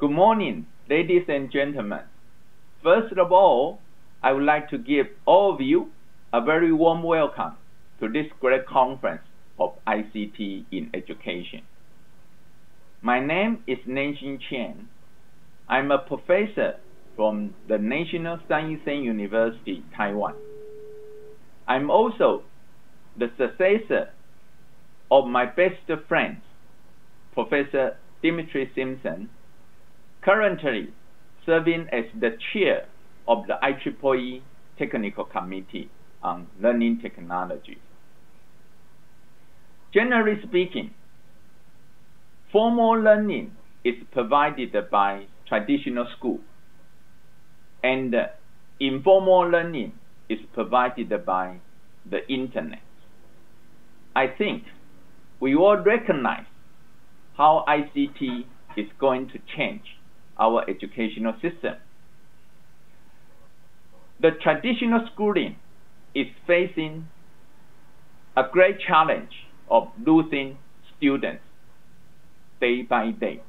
Good morning, ladies and gentlemen. First of all, I would like to give all of you a very warm welcome to this great conference of ICT in education. My name is Nian-Shing Chen. I'm a professor from the National Sun Yat-sen University, Taiwan. I'm also the successor of my best friend, Professor Dimitri Sampson, currently serving as the chair of the IEEE Technical Committee on Learning Technology. Generally speaking, formal learning is provided by traditional school and informal learning is provided by the internet. I think we all recognize how ICT is going to change our educational system. The traditional schooling is facing a great challenge of losing students day by day.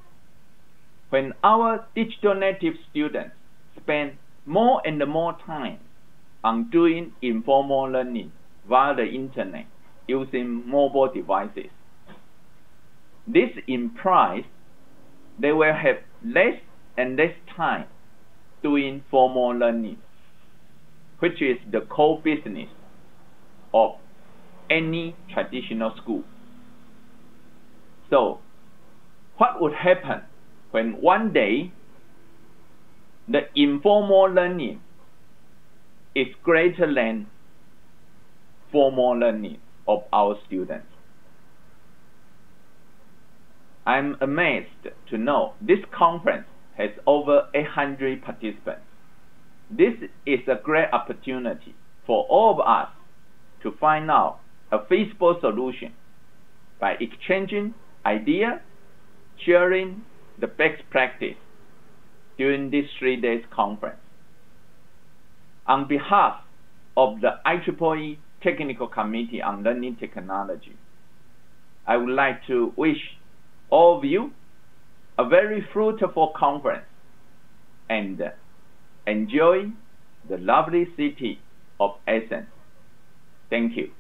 When our digital native students spend more and more time on doing informal learning via the internet using mobile devices. This implies they will have less and less time doing formal learning, which is the core business of any traditional school. So, what would happen when one day the informal learning is greater than formal learning of our students. I'm amazed to know this conference has over 800 participants. This is a great opportunity for all of us to find out a feasible solution by exchanging ideas, sharing the best practice during this three days conference. On behalf of the IEEE Technical Committee on Learning Technology, I would like to wish all of you a very fruitful conference and enjoy the lovely city of Athens. Thank you.